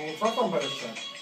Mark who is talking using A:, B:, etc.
A: Ну, що там?